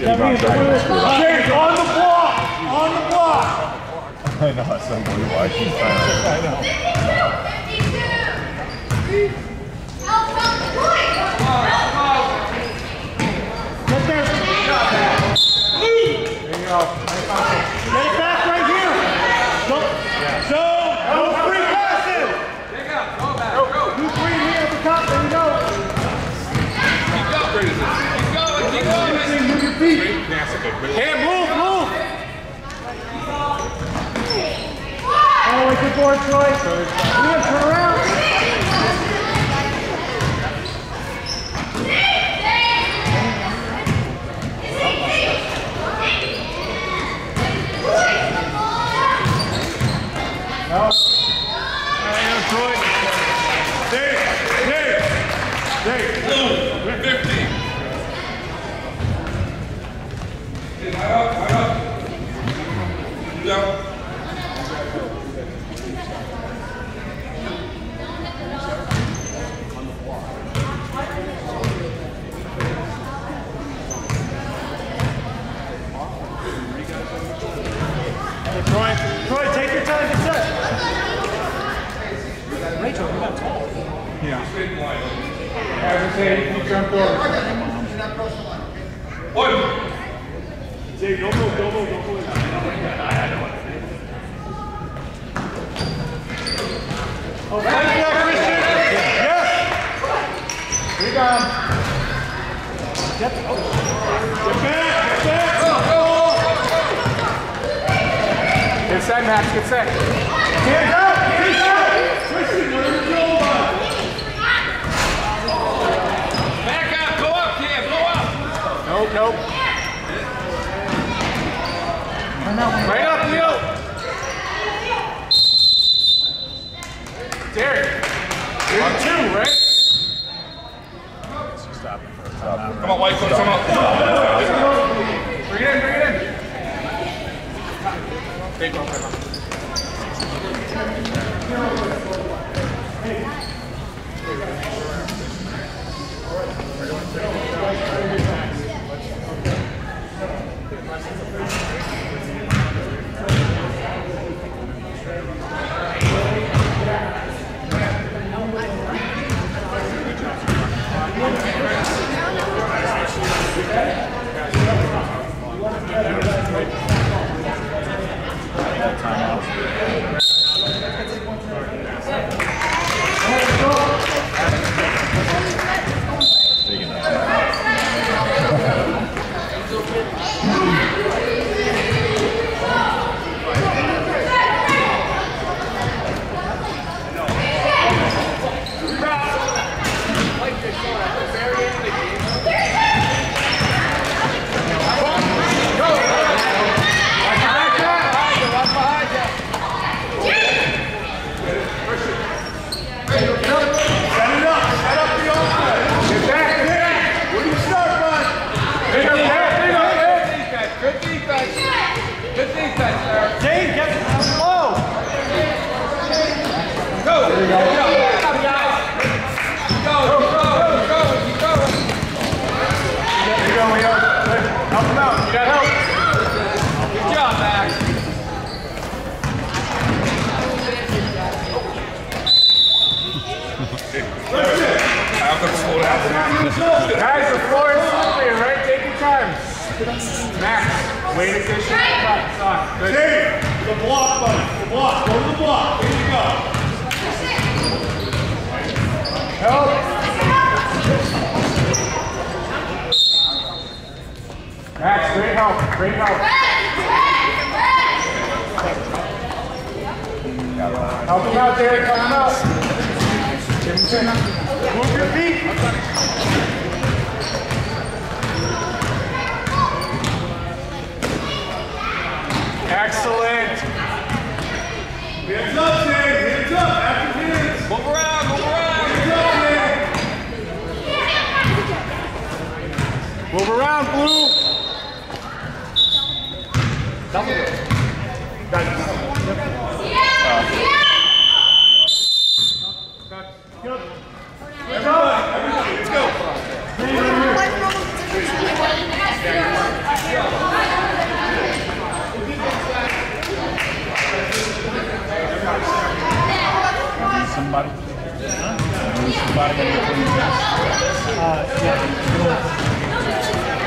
Nice to meet you. James, on the block! On the block! I know, it's unbelievable. I keep trying to. Get there. There you go. Get it back right here. Go. So, no free passes. Do three here at the top. There you go. Move your feet. Cam, move, move. Oh, wait, good board, Troy. Liam, turn around. Troy, Troy, take your time to set. Rachel, you got tall. As I say, you jumped over. Zay, don't move, don't move, don't move. Oh, thank you, Christian. Yes. Rebound. Get, oh. Get back, get back. Get set, Max, get set. Hands up, hands up. Christian, in the goal line. Back up, go up, Cam, go up. Nope, nope. Right up, Leo. Derek, you're on two, right? Come on, White, come on. Bring it in, bring it in. Take off, take off. Set it up, set up the offense. Get back, get back. Where do you start, bud? Pick up that, pick up that. Good defense, good defense there. Dave, get low. Go, go, go, guys. Go, go, go, keep going. There you go, Leo. Help him out. You got help. Good job, Max. I have to slow down. Guys, the floor is slippery, all right? Take your time. Max, weight addition. Cut, sock. Good. Dave, the block, buddy. The block. Go to the block. There you go. Help. Max, great help. Great help. Help him out, Derek. Help him out. Give him ten. Move your feet. Excellent. Hands up. Hands up. Hands. Move around, move around. Hands up, Dave. Move around, Blue.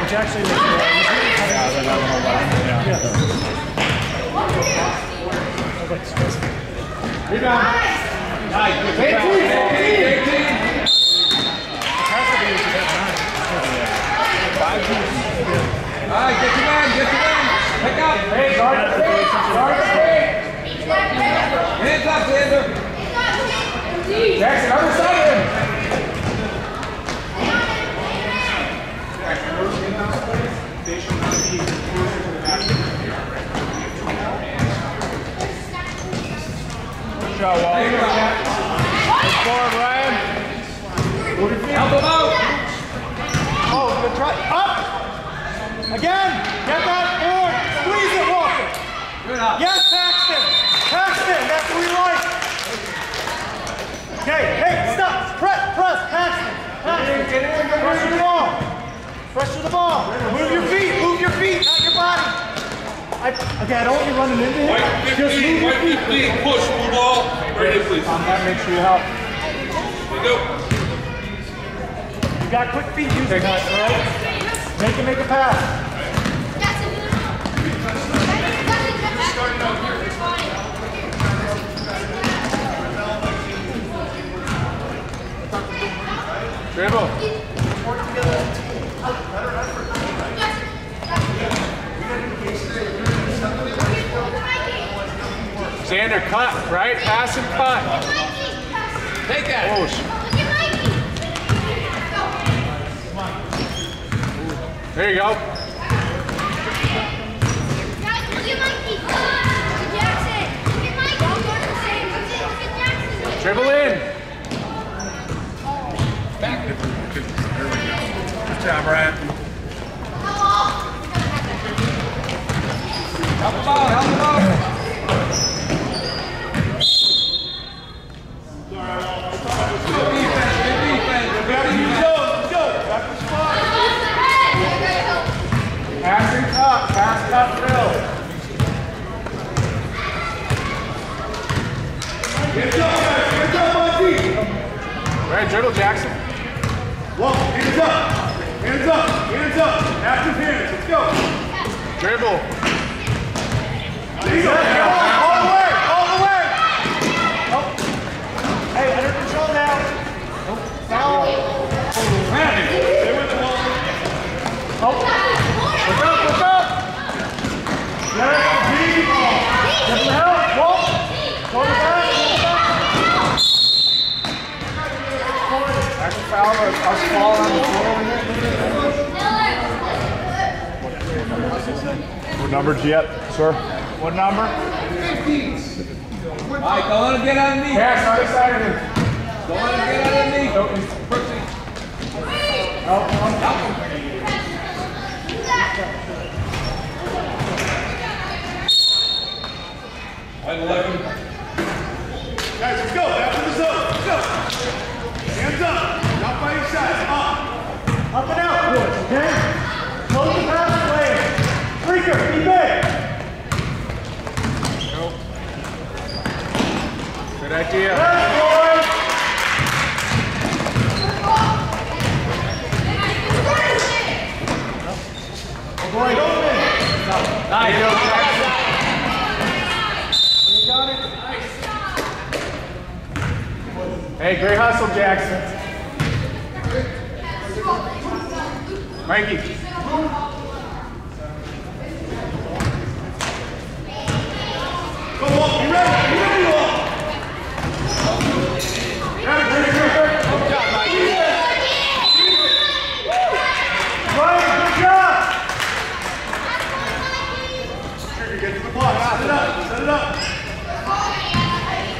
Which actually makes. Yeah, they're not let him. Yeah. Rebound. Nice. Take two. All right, get your man, get your man. Pick up. Hey, guard. Guard. Hands up. Jackson, other side of him. They should not be closer to the basket than they are right now. Good job, Walt. Take it up. Good forward, Ryan. Help him out. Oh, good try. Up! Again! Get that forward! Squeeze it, Walker! Good up. Yes, Paxton! Paxton, that's what we like! Okay, hey, stop! Press, press, Paxton! Paxton! Pressure the ball! Pressure the ball! Move your feet, move your feet, not your body! I, okay, I don't want you running into him. White Just 15, move your white feet. 15, push, move here, please. On that, make sure you help. There you go. You got quick feet, it, guys, all right? Make him make a pass. Dribble. Xander, cut, right? Pass and cut. Take that. Oh, there you go. Dribble in. Good job, Ryan. Help him out, help him out. Good defense, good defense, good defense. Pass and cut. Pass, cut, fill. Right, dribble, Jackson. Whoa, hands up! Hands up! Hands up! Active hands, let's go! Dribble. There you go. All the way! All the way! Oh. Hey, under control now. Oh, foul. Stay with the ball. Oh. Look up, look up! Yes, deep. Get the help, Walt. Go to the back, go to the back. That's a foul. On the floor over here. What number did you get, sir? What number? All right, don't let him get underneath. Pass, other side of him. Don't let him get underneath. Push it. Help, help. White 11. Guys, let's go. Back to the zone. Let's go. Hands up. Not by your side. Up. Up and out, boys, okay? Close the pass lane. Freaker, be big. Good idea. Boys. Boy. Nice. Hey, great hustle, Jackson. Mikey. Go, Walt. Be ready. Walt. Ready, ready, ready. Good job, Mikey. Ryan, good job. Trigger, get to the block. Set it up. Set it up.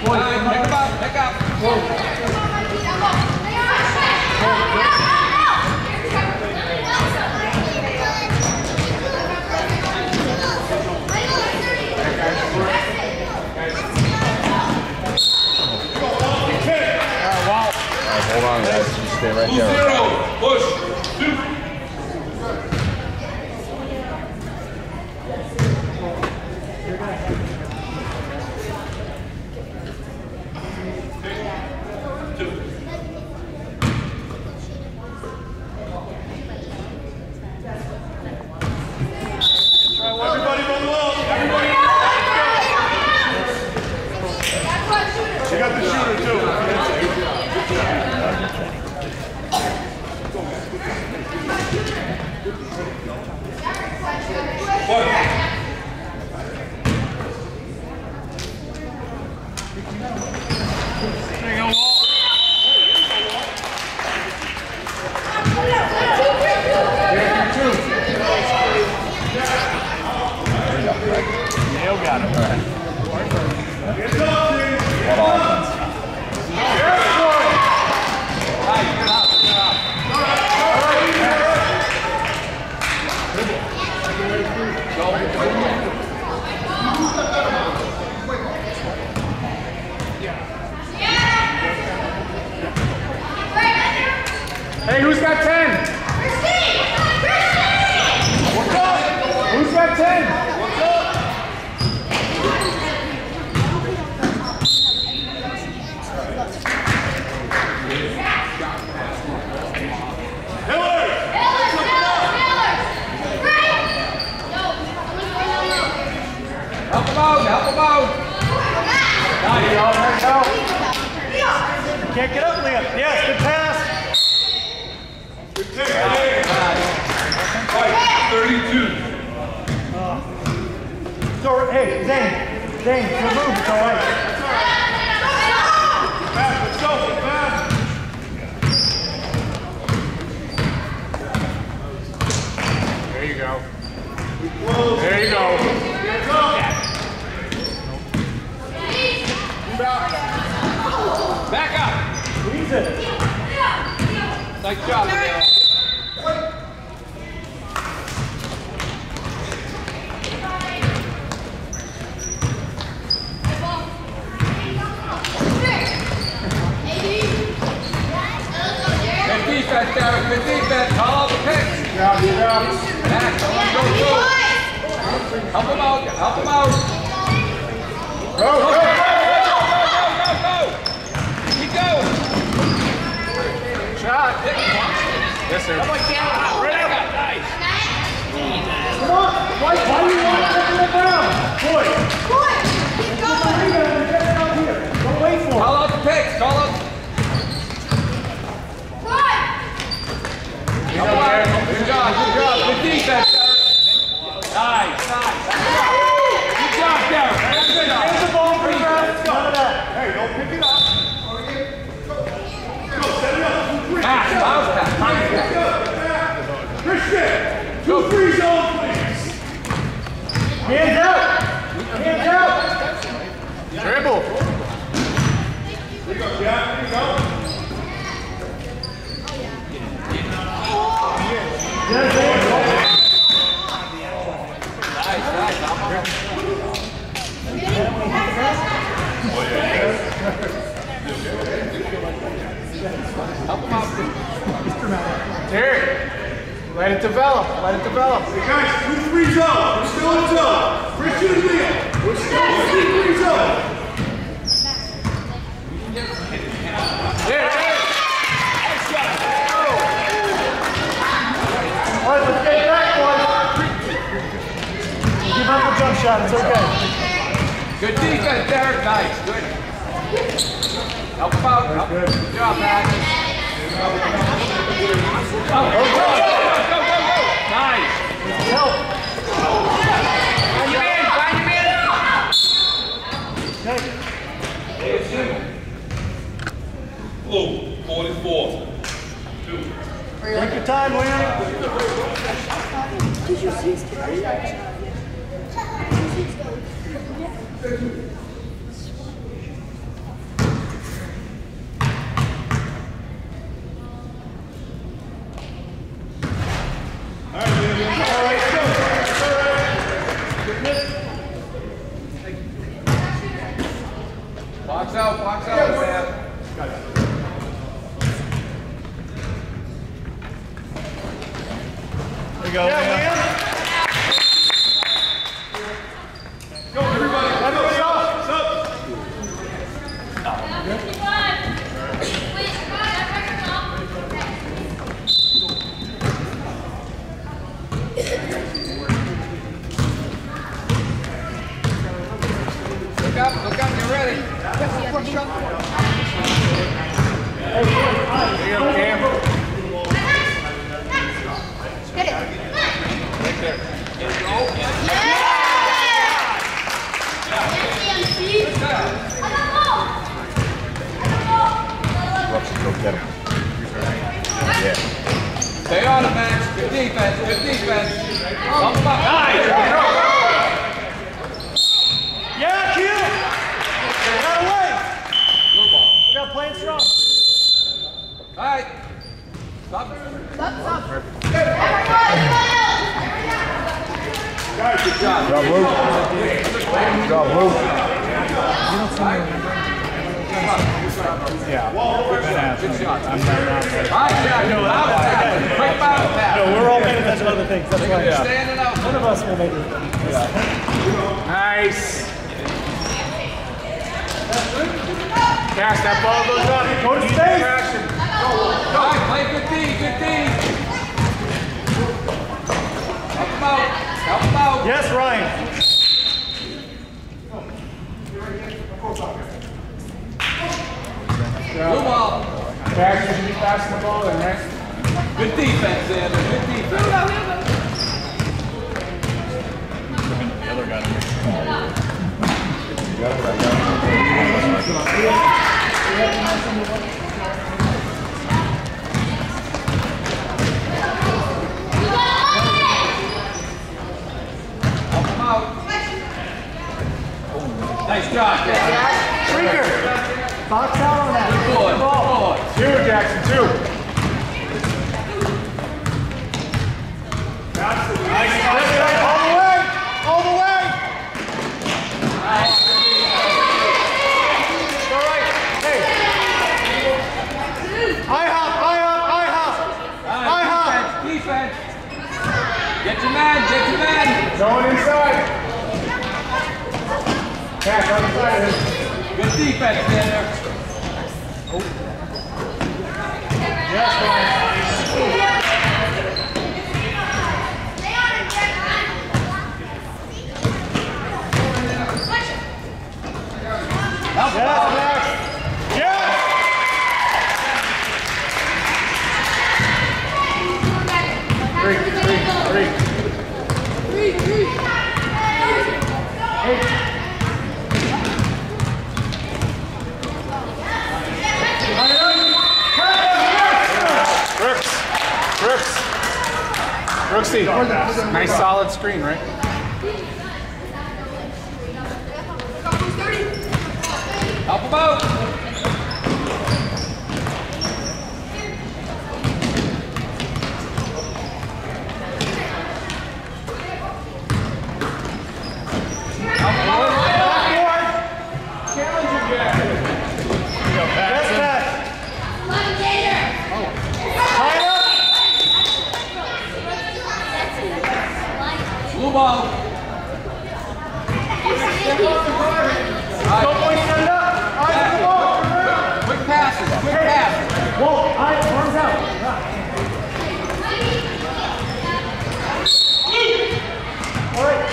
All right, pick him up, pick up. All right, hold on, guys. Just stay right there. Zane. Zane, good move. It's all right. There you go. There you go. Back up. Nice job, defense, Derek. Good defense. Call out the picks. Job, good job. Back. Go, go, go. Help him out. Help him out. Go, Go, go. go, go, go, go, go. Keep going. Shot. Yes, sir. Back up. Nice. Come on. Why, why do you want to take it down? Boy, getting out here. Don't wait for it. Call out the picks. Call out. Help him out. Nice. Nice. Good job, Derek. Good job. Here's the ball for you. None of that. Hey, don't pick it up. Pass. Bounce pass. Bounce pass. Christian, two three zone, please. Hands out. Hands out. Dribble. Here you go, Jack. Here you go. Yes, Zane. Derek. Let it develop. Let it develop. Hey, guys, two three zone. We're still in zone. Christian and Liam. We're still in two three zone. There. All right, let's get back, boys. Give up the jump shot. It's okay. Good defense, Derek. Nice. Good. Help him out. Help. Good job, man. Oh, go, go, go, go, go, go. Nice. Help. Find your man. Find your man. Okay. Blue, 44. Take your time, Liam. Box out. Box out, man. There you go, Liam. Go, everybody. Everybody up. Up. Look Oh, Luke. Yeah, I'm not No, we're all paying attention to other things. That's why. Yeah. One of us will make it. Yeah. Nice. Cast that ball goes up. Coach, stay. Go, go. Play 15. Box out on that. Good boy. Good boy. Two, Jackson, two. That's right. All the way. All the way. All right. Hey. I hop. I hop. I hop. I hop. Defense, defense. Get your man, get your man. Going inside. Cash, on the side of him. Good defense, Xander. Help him out. Yes. Three, three, three. Brooks. Brooks. Brooksy. Nice solid screen, right? Help him out. Help him out. Yes, Pat. Line up. Blue ball. Don't point stand up. Eyes on the ball. Quick passes, quick passes. Whoa, eyes, arms out. All right.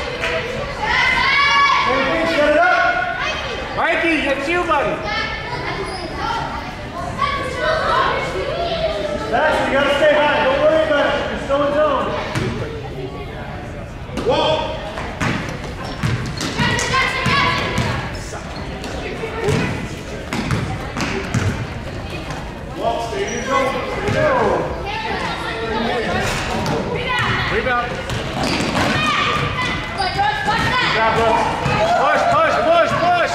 Same thing, set it up. Mikey, it's you, buddy. Max, you gotta stay high. Don't worry about it. You're still in zone. Whoa. Whoa, stay in your zone. Stay there. Rebound. Grab Brooks. Push, push, push, push.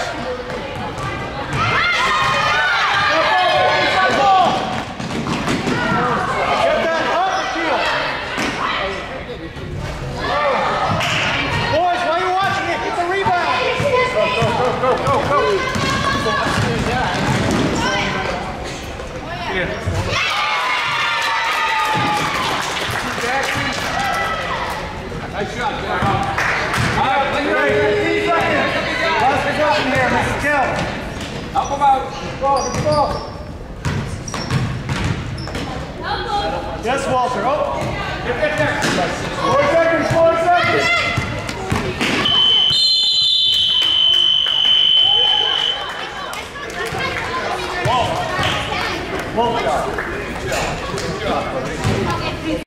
Get that up, Keel. Boys, while you're watching it, get the rebound. Go, go, go. Yeah. Nice shot, Jack. All right, your Three seconds. Last possession here, Mr. Kill. Help him out. Ball, get the ball. Yes, Walter. Oh. Four seconds, four seconds. Whoa.